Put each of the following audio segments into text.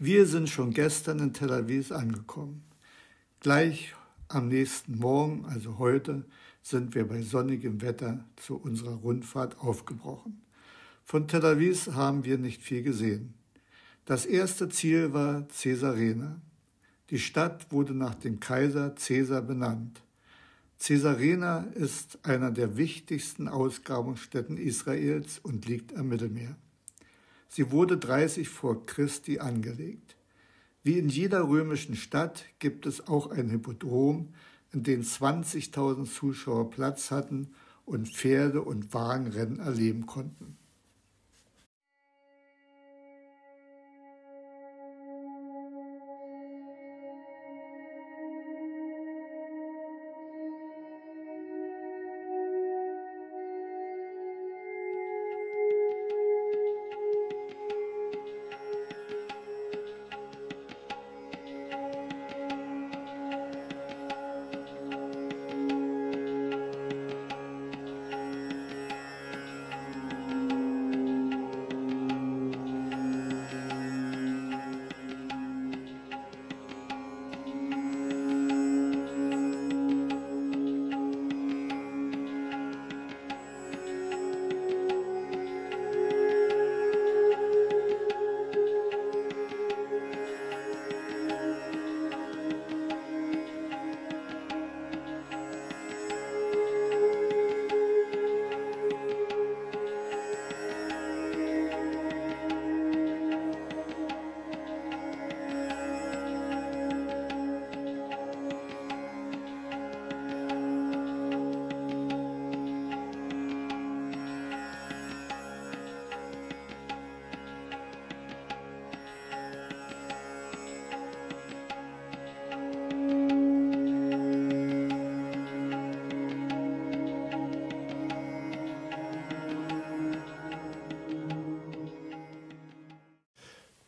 Wir sind schon gestern in Tel Aviv angekommen. Gleich am nächsten Morgen, also heute, sind wir bei sonnigem Wetter zu unserer Rundfahrt aufgebrochen. Von Tel Aviv haben wir nicht viel gesehen. Das erste Ziel war Caesarena. Die Stadt wurde nach dem Kaiser Caesar benannt. Caesarena ist einer der wichtigsten Ausgrabungsstätten Israels und liegt am Mittelmeer. Sie wurde 30 vor Christi angelegt. Wie in jeder römischen Stadt gibt es auch ein Hippodrom, in dem 20.000 Zuschauer Platz hatten und Pferde- und Wagenrennen erleben konnten.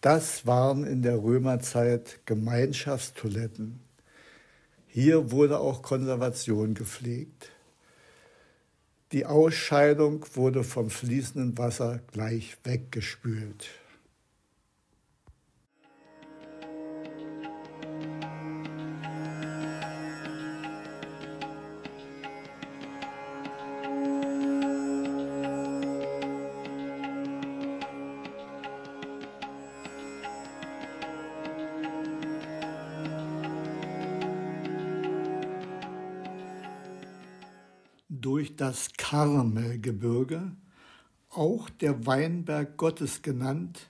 Das waren in der Römerzeit Gemeinschaftstoiletten. Hier wurde auch Konservation gepflegt. Die Ausscheidung wurde vom fließenden Wasser gleich weggespült. Durch das Karmelgebirge, auch der Weinberg Gottes genannt,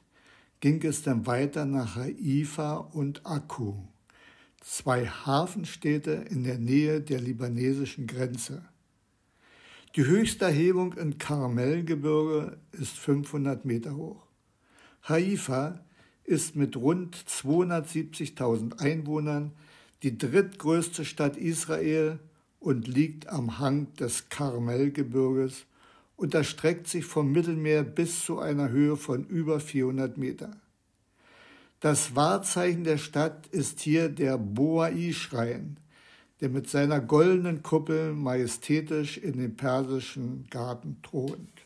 ging es dann weiter nach Haifa und Akku, zwei Hafenstädte in der Nähe der libanesischen Grenze. Die höchste Erhebung im Karmelgebirge ist 500 Meter hoch. Haifa ist mit rund 270.000 Einwohnern die drittgrößte Stadt Israel und liegt am Hang des Karmelgebirges und erstreckt sich vom Mittelmeer bis zu einer Höhe von über 400 Meter. Das Wahrzeichen der Stadt ist hier der Boai-Schrein, der mit seiner goldenen Kuppel majestätisch in den persischen Garten thront.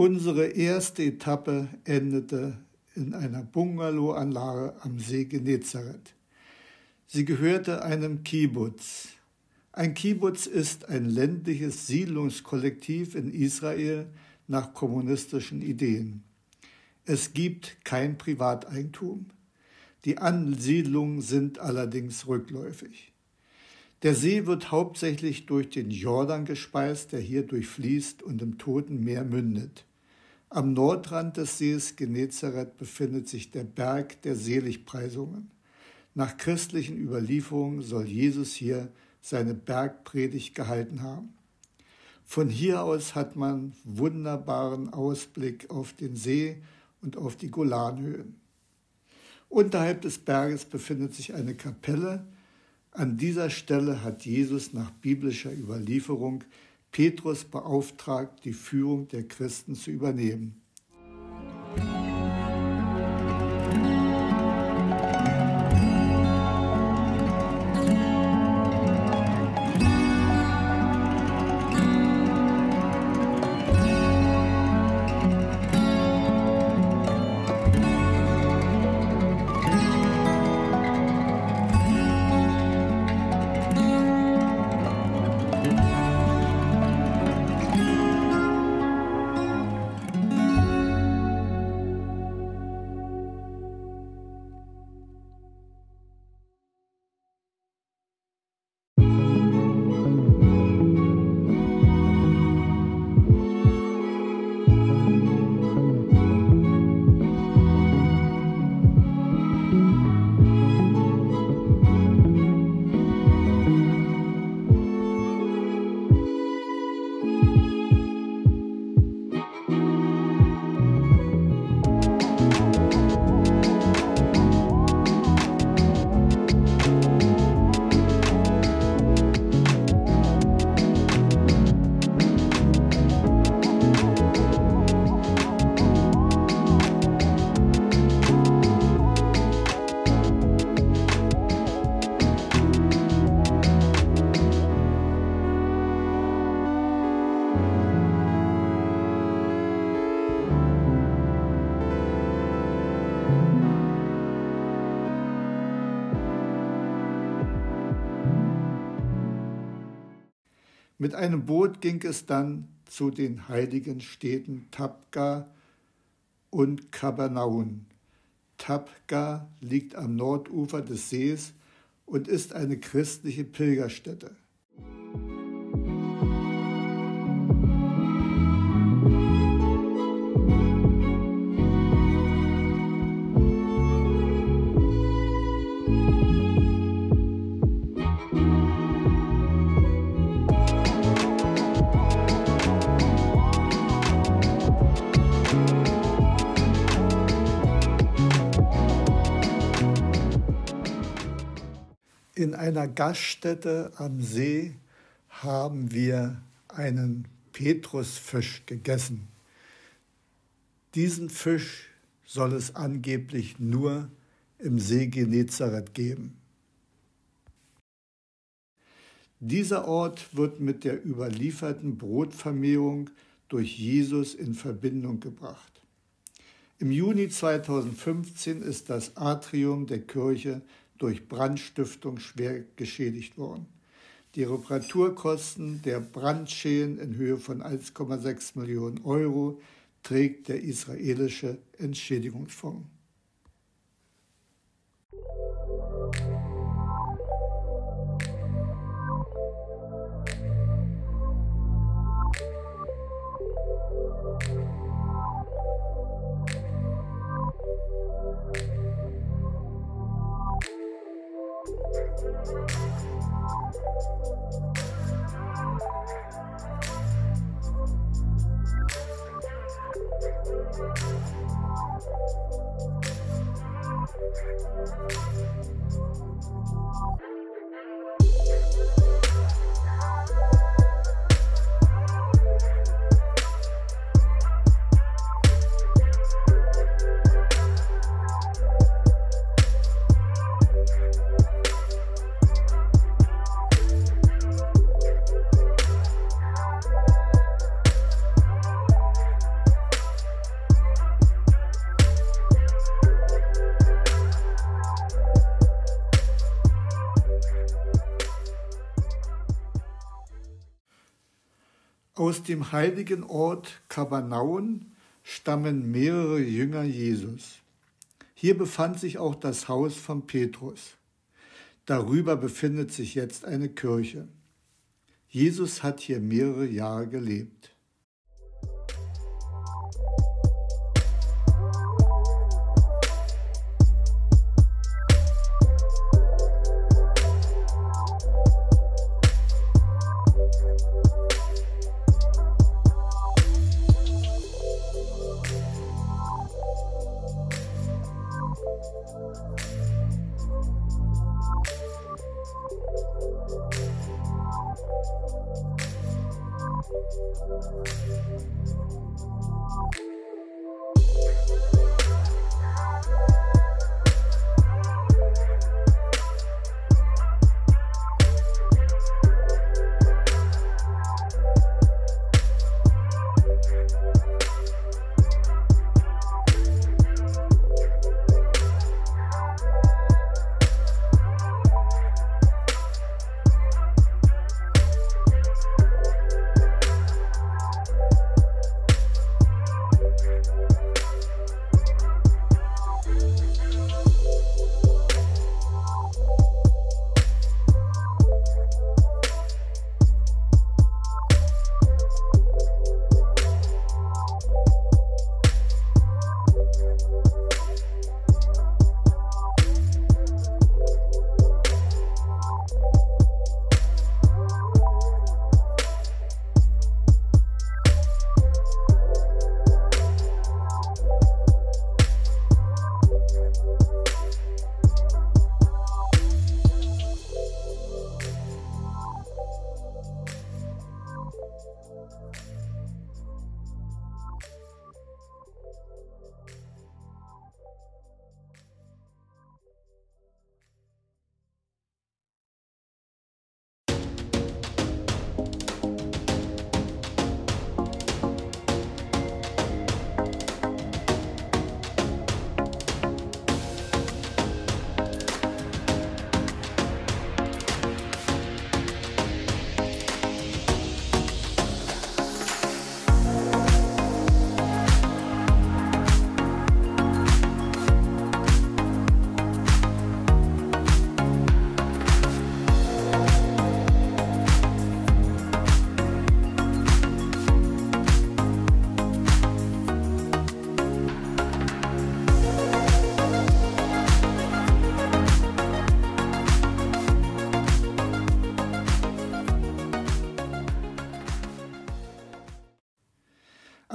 Unsere erste Etappe endete in einer Bungalowanlage am See Genezareth. Sie gehörte einem Kibbutz. Ein Kibbutz ist ein ländliches Siedlungskollektiv in Israel nach kommunistischen Ideen. Es gibt kein Privateigentum. Die Ansiedlungen sind allerdings rückläufig. Der See wird hauptsächlich durch den Jordan gespeist, der hier durchfließt und im Toten Meer mündet. Am Nordrand des Sees Genezareth befindet sich der Berg der Seligpreisungen. Nach christlichen Überlieferungen soll Jesus hier seine Bergpredigt gehalten haben. Von hier aus hat man wunderbaren Ausblick auf den See und auf die Golanhöhen. Unterhalb des Berges befindet sich eine Kapelle. An dieser Stelle hat Jesus nach biblischer Überlieferung Petrus beauftragt, die Führung der Christen zu übernehmen. Mit einem Boot ging es dann zu den heiligen Städten Tabga und Kabernaun. Tabga liegt am Nordufer des Sees und ist eine christliche Pilgerstätte. Einer Gaststätte am See haben wir einen Petrusfisch gegessen. Diesen Fisch soll es angeblich nur im See Genezareth geben. Dieser Ort wird mit der überlieferten Brotvermehrung durch Jesus in Verbindung gebracht. Im Juni 2015 ist das Atrium der Kirche durch Brandstiftung schwer geschädigt worden. Die Reparaturkosten der Brandschäden in Höhe von 1,6 Millionen Euro trägt der israelische Entschädigungsfonds. Aus dem heiligen Ort Kabernaun stammen mehrere Jünger Jesus. Hier befand sich auch das Haus von Petrus. Darüber befindet sich jetzt eine Kirche. Jesus hat hier mehrere Jahre gelebt.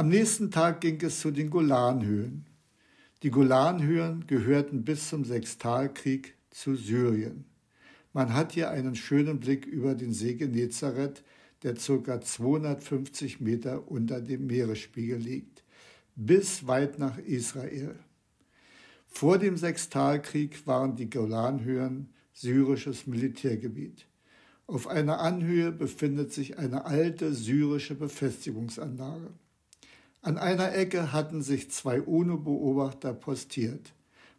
Am nächsten Tag ging es zu den Golanhöhen. Die Golanhöhen gehörten bis zum Sechstalkrieg zu Syrien. Man hat hier einen schönen Blick über den See Genezareth, der ca. 250 Meter unter dem Meeresspiegel liegt, bis weit nach Israel. Vor dem Sechstalkrieg waren die Golanhöhen syrisches Militärgebiet. Auf einer Anhöhe befindet sich eine alte syrische Befestigungsanlage. An einer Ecke hatten sich zwei UNO-Beobachter postiert.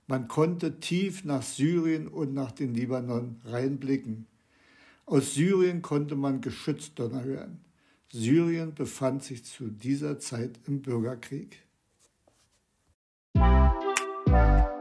Man konnte tief nach Syrien und nach den Libanon reinblicken. Aus Syrien konnte man Geschützdonner hören. Syrien befand sich zu dieser Zeit im Bürgerkrieg. Musik